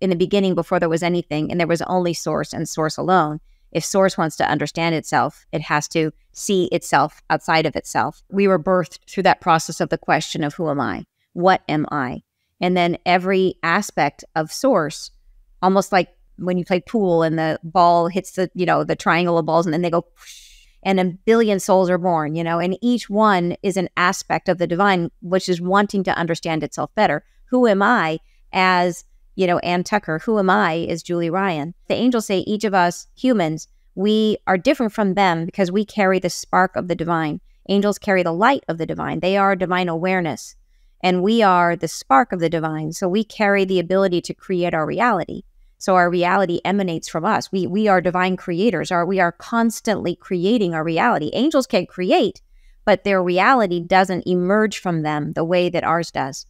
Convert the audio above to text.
in the beginning before there was anything and there was only source and source alone. If source wants to understand itself, it has to see itself outside of itself. We were birthed through that process of the question of who am I? What am I? And then every aspect of source, almost like when you play pool and the ball hits the, you know, the triangle of balls and then they go and a billion souls are born, you know, and each one is an aspect of the divine, which is wanting to understand itself better. Who am I as you know, Anne Tucker, who am I, is Julie Ryan. The angels say each of us humans, we are different from them because we carry the spark of the divine. Angels carry the light of the divine. They are divine awareness, and we are the spark of the divine. So we carry the ability to create our reality. So our reality emanates from us. We we are divine creators. Our, we are constantly creating our reality. Angels can create, but their reality doesn't emerge from them the way that ours does.